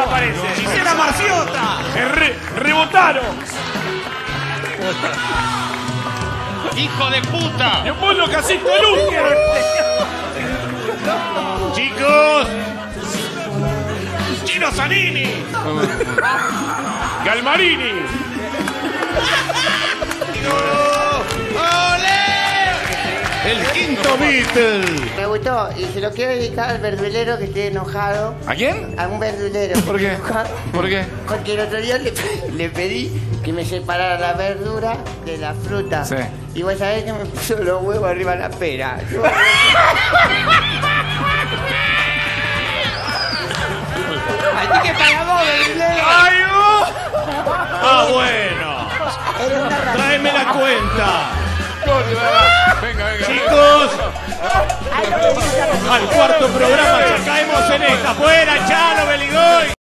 Marciota aparece. ¡Gisela Marciota! Re, ¡Rebotaron! ¡Hijo de puta! yo ¡Leopoldo Casito Lunger! ¡Chicos! ¡Chino Zanini! ¡Galmarini! ¡El quinto Beatle! Me gustó y se lo quiero dedicar al verdulero que esté enojado. ¿A quién? A un verdulero. ¿Por qué? ¿Por qué? Porque el otro día le, le pedí que me separara la verdura de la fruta. Sí. Y vos sabés que me puso los huevos arriba de la pera. Yo- Así que para vos, verdulero. ¡Ay, oh! Ah, bueno. Tráeme la cuenta. Venga, venga. Chicos, al cuarto programa ya caemos en esta. Fuera, Chalo, Beligoy.